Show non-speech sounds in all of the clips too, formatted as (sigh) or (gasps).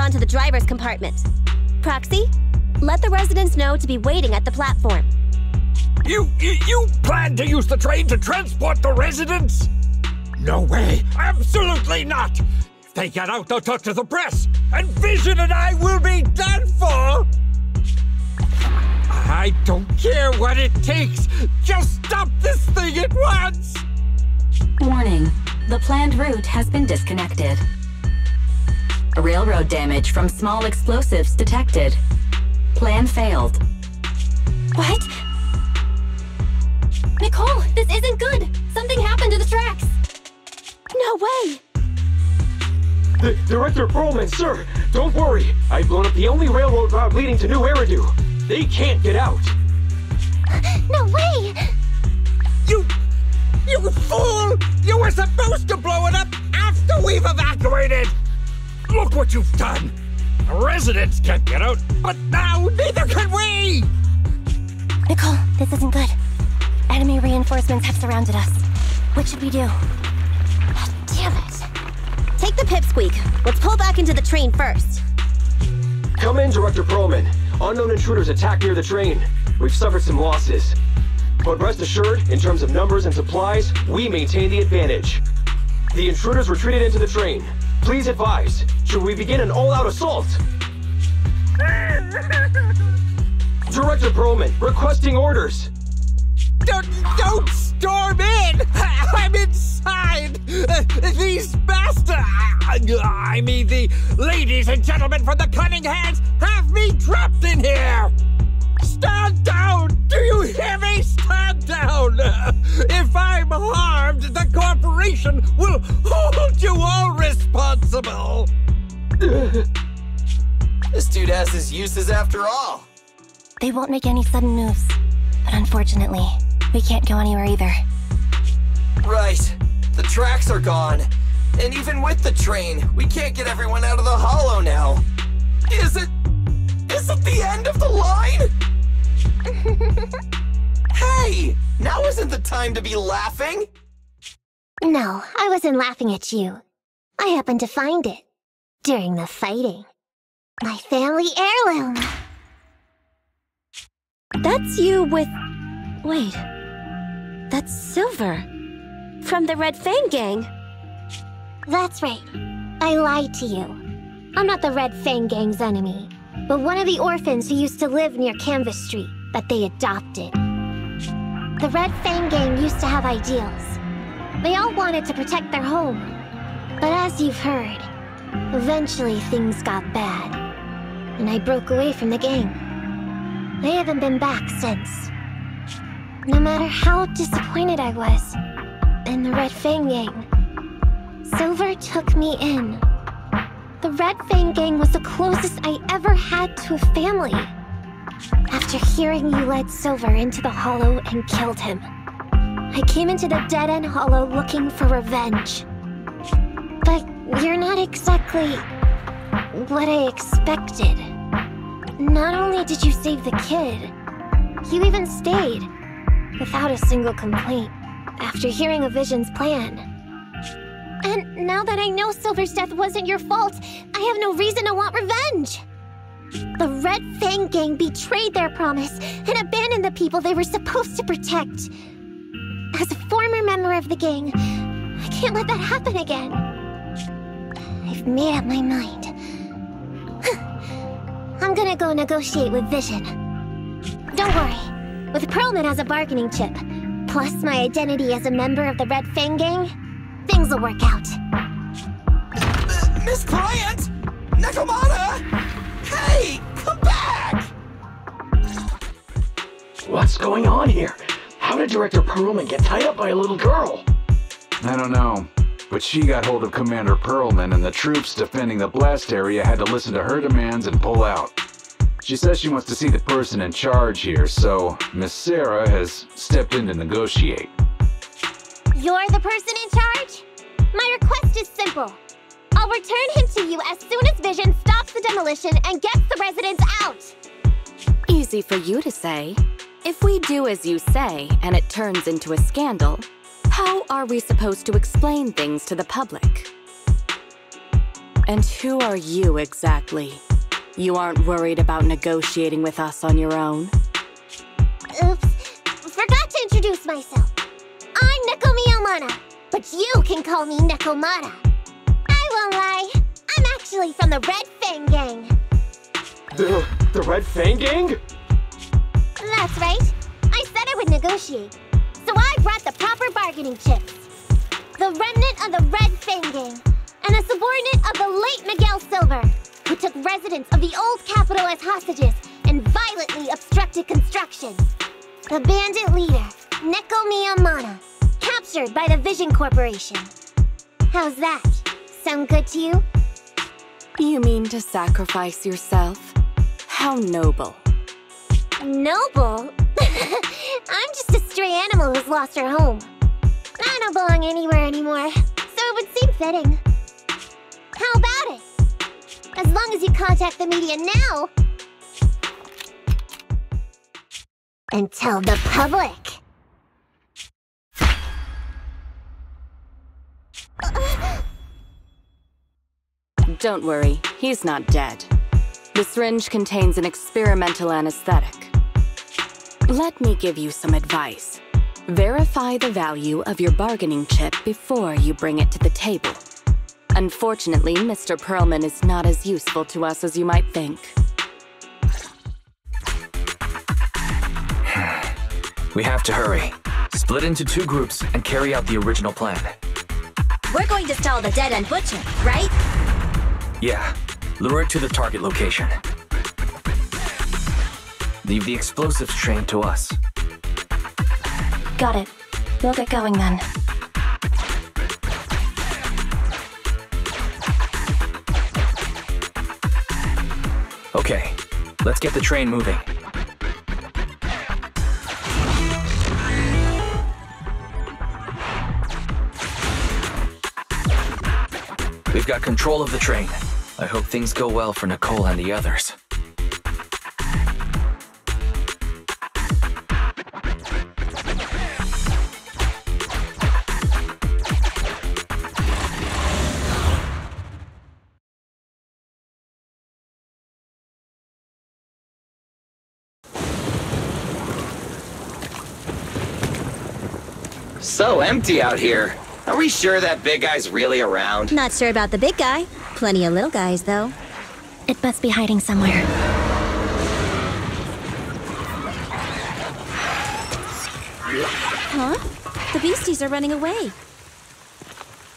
gone to the driver's compartment. Proxy, let the residents know to be waiting at the platform. You, you, you plan to use the train to transport the residents? No way! Absolutely not! If they get out, they'll talk to the press, and Vision and I will be done for! I don't care what it takes! Just stop this thing at once! Warning. The planned route has been disconnected. Railroad damage from small explosives detected. Plan failed. What? Nicole, this isn't good! Something happened to the tracks! No way! D Director Perlman, sir, don't worry. I've blown up the only railroad route leading to New Eridu. They can't get out. (gasps) No way! You... you fool! You were supposed to blow it up after we've evacuated! Look what you've done! The residents can't get out, but now neither can we! Nicole, this isn't good. Enemy reinforcements have surrounded us. What should we do? Ah, damn it. Take the pipsqueak. Let's pull back into the train first. Come in, Director Perlman. Unknown intruders attacked near the train. We've suffered some losses. But rest assured, in terms of numbers and supplies, we maintain the advantage. The intruders retreated into the train. Please advise, should we begin an all-out assault? (laughs) Director Perlman, requesting orders. Don't, don't storm in! (laughs) I'm inside! (laughs) These bastards! I mean, the ladies and gentlemen from the Cunning Hares have me trapped in here! Stand down! Do you hear me? Stand down! If I'm harmed, the corporation will hold you all responsible! This dude has his uses after all. They won't make any sudden moves. But unfortunately, we can't go anywhere either. Right. The tracks are gone. And even with the train, we can't get everyone out of the hollow now. Is it... Is it the end of the line? (laughs) hey! Now isn't the time to be laughing! No, I wasn't laughing at you. I happened to find it. During the fighting. My family heirloom. That's you with... Wait. That's Silver. From the Red Fang Gang. That's right. I lied to you. I'm not the Red Fang Gang's enemy, but one of the orphans who used to live near Canvas Street that they adopted. The Red Fang Gang used to have ideals. They all wanted to protect their home. But as you've heard, eventually things got bad. And I broke away from the gang. I haven't been back since. No matter how disappointed I was in the Red Fang Gang, Silver took me in. The Red Fang Gang was the closest I ever had to a family. After hearing you led Silver into the Hollow and killed him, I came into the Dead End Hollow looking for revenge. But you're not exactly what I expected. Not only did you save the kid, you even stayed, without a single complaint, after hearing a Vision's plan. And now that I know Silver's death wasn't your fault, I have no reason to want revenge! The Red Fang Gang betrayed their promise and abandoned the people they were supposed to protect. As a former member of the gang, I can't let that happen again. I've made up my mind. (laughs) I'm gonna go negotiate with Vision. Don't worry. With Perlman as a bargaining chip, plus my identity as a member of the Red Fang Gang, things will work out. Miss Bryant! Nekomata! Hey! Come back! What's going on here? How did Director Perlman get tied up by a little girl? I don't know, but she got hold of Commander Perlman and the troops defending the blast area had to listen to her demands and pull out. She says she wants to see the person in charge here, so Miss Sarah has stepped in to negotiate. You're the person in charge? My request is simple. I'll return him to you as soon as Vision stops the demolition and gets the residents out. Easy for you to say. If we do as you say and it turns into a scandal, how are we supposed to explain things to the public? And who are you exactly? You aren't worried about negotiating with us on your own? Oops. Forgot to introduce myself. I'm Nekomiya Mana, but you can call me Nekomata. Actually from the Red Fang Gang. The, the Red Fang Gang? That's right. I said I would negotiate. So I brought the proper bargaining chips. The remnant of the Red Fang Gang, and a subordinate of the late Miguel Silver, who took residents of the old capital as hostages and violently obstructed construction. The bandit leader, Nekomiya Mana, captured by the Vision Corporation. How's that? Sound good to you? You mean to sacrifice yourself? How noble. Noble? (laughs) I'm just a stray animal who's lost her home. I don't belong anywhere anymore, so it would seem fitting. How about it? As long as you contact the media now... And tell the public. Don't worry, he's not dead. The syringe contains an experimental anesthetic. Let me give you some advice. Verify the value of your bargaining chip before you bring it to the table. Unfortunately, Mr. Perlman is not as useful to us as you might think. (sighs) We have to hurry. Split into two groups and carry out the original plan. We're going to stall the dead end butcher, right? Yeah, lure it to the target location. Leave the explosives train to us. Got it. We'll get going then. Okay, let's get the train moving. We've got control of the train. I hope things go well for Nicole and the others. So empty out here. Are we sure that big guy's really around? Not sure about the big guy. Plenty of little guys, though. It must be hiding somewhere. Huh? The beasties are running away.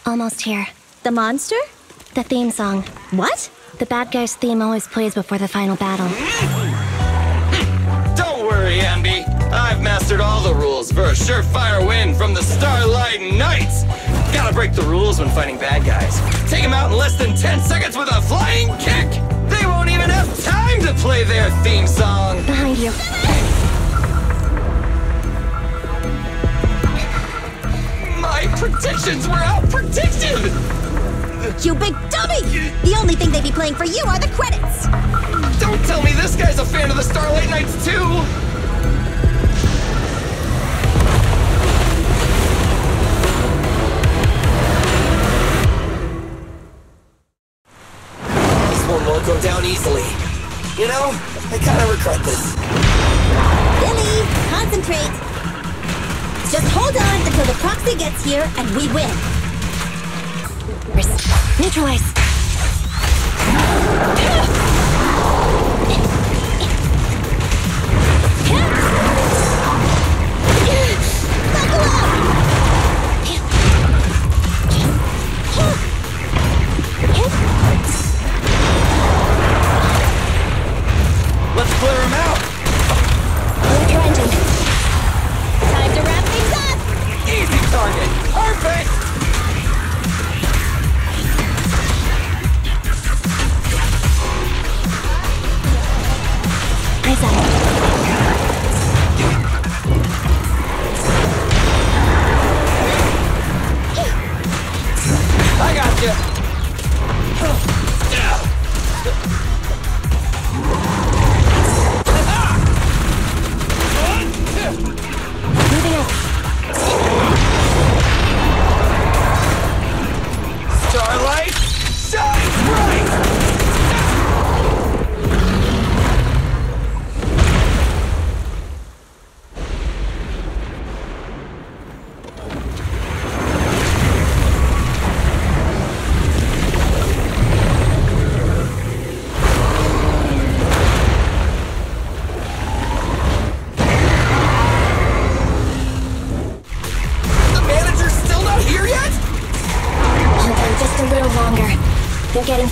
Almost here. The monster? The theme song. What? The bad guy's theme always plays before the final battle. Don't worry, Anby. I've mastered all the rules for a surefire win from the Starlight Knights. Gotta break the rules when fighting bad guys. Take them out in less than 10 seconds with a flying kick. They won't even have time to play their theme song. Behind you. My predictions were out predicted. You big dummy! The only thing they'd be playing for you are the credits! Don't tell me this guy's a fan of the Starlight Knights too. Go down easily. You know, I kind of regret this. Billy, concentrate! Just hold on until the proxy gets here and we win. Neutralize.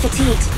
Fatigued.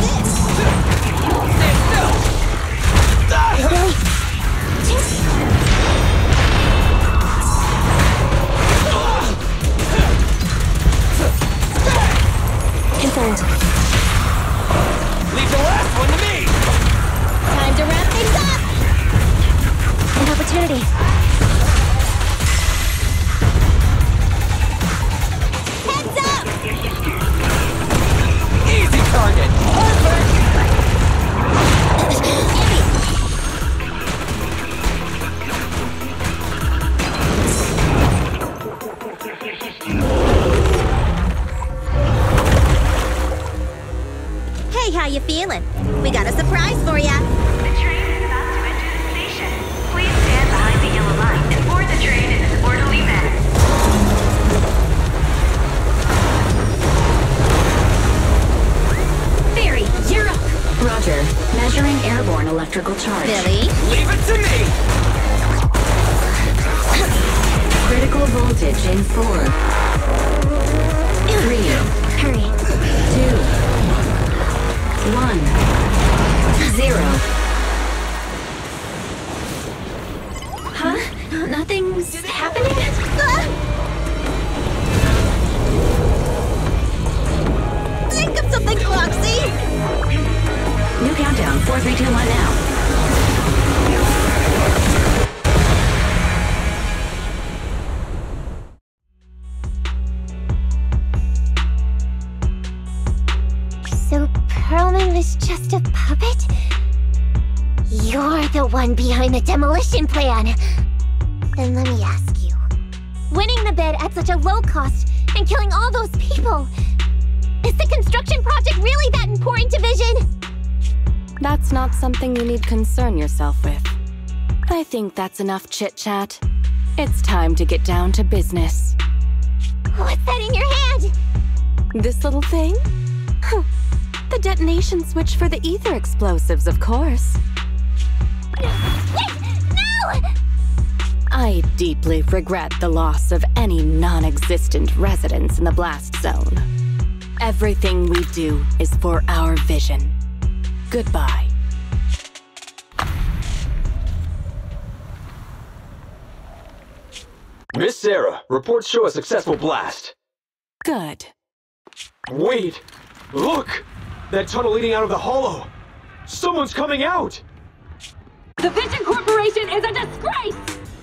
This? Four, three, Hurry. two, one, zero. Huh? Nothing's happening? think of something, Floxy. New countdown. Four, three, two, one now. Was just a puppet? You're the one behind the demolition plan. Then let me ask you. Winning the bid at such a low cost and killing all those people. Is the construction project really that important to Vision? That's not something you need concern yourself with. I think that's enough chit chat. It's time to get down to business. What's that in your hand? This little thing? (laughs) Huh. The detonation switch for the ether explosives, of course. Wait! No! I deeply regret the loss of any non existent residents in the blast zone. Everything we do is for our vision. Goodbye. Miss Sarah, reports show a successful blast. Good. Wait! Look! That tunnel leading out of the hollow! Someone's coming out! The Vision Corporation is a disgrace!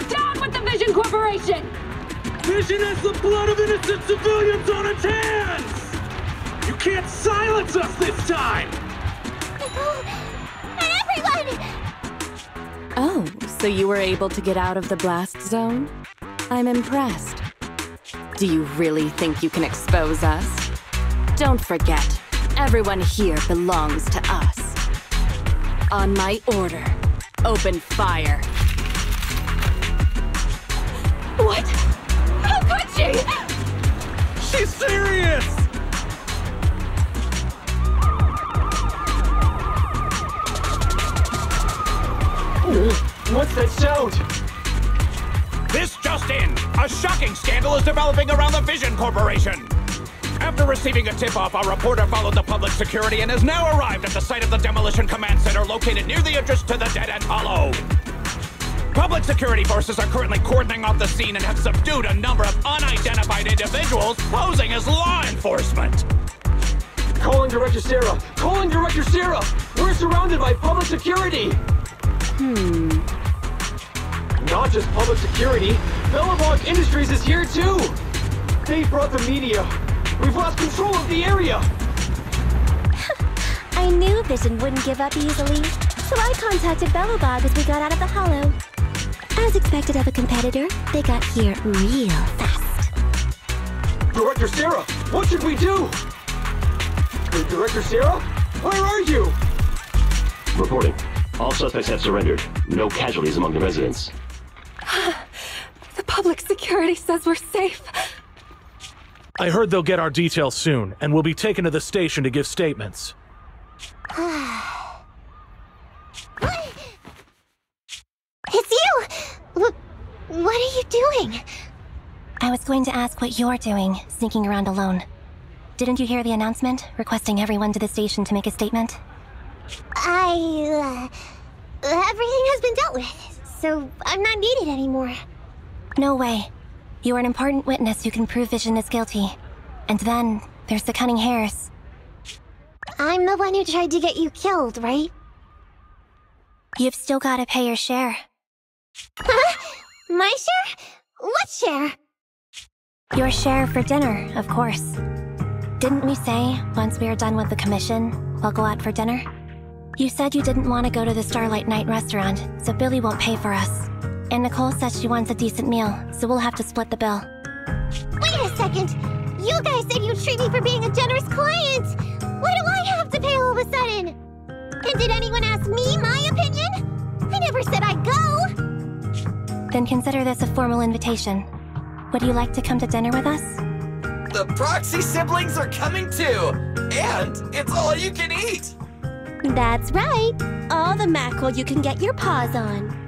Down with the Vision Corporation! Vision has the blood of innocent civilians on its hands! You can't silence us this time! And (laughs) everyone! Oh, so you were able to get out of the blast zone? I'm impressed. Do you really think you can expose us? Don't forget, Everyone here belongs to us. On my order, open fire. What? How could she? She's serious! What's that sound? This just in! A shocking scandal is developing around the Vision Corporation! After receiving a tip-off, our reporter followed the public security and has now arrived at the site of the Demolition Command Center located near the entrance to the Dead End Hollow. Public security forces are currently cordoning off the scene and have subdued a number of unidentified individuals posing as law enforcement. Calling Director Sarah! Calling Director Sarah! We're surrounded by public security! Hmm. Not just public security, Belobog Industries is here too! They brought the media! We've lost control of the area! (laughs) I knew Vision wouldn't give up easily, so I contacted Belobog as we got out of the hollow. As expected of a competitor, they got here real fast. Director Sarah, what should we do? Uh, Director Sarah? Where are you? Reporting. All suspects have surrendered. No casualties among the residents. (sighs) The public security says we're safe. I heard they'll get our details soon, and we'll be taken to the station to give statements. (sighs) It's you! Wh- what are you doing? I was going to ask what you're doing, sneaking around alone. Didn't you hear the announcement, requesting everyone to the station to make a statement? I, uh, everything has been dealt with, so I'm not needed anymore. No way. You are an important witness who can prove Vision is guilty. And then, there's the Cunning Hares. I'm the one who tried to get you killed, right? You've still gotta pay your share. Huh? My share? What share? Your share for dinner, of course. Didn't we say, once we are done with the commission, we'll go out for dinner? You said you didn't want to go to the Starlight Night restaurant, so Billy won't pay for us. And Nicole says she wants a decent meal, so we'll have to split the bill. Wait a second! You guys said you'd treat me for being a generous client! Why do I have to pay all of a sudden? And did anyone ask me my opinion? I never said I'd go! Then consider this a formal invitation. Would you like to come to dinner with us? The Proxy siblings are coming too! And it's all you can eat! That's right. All the mackerel you can get your paws on.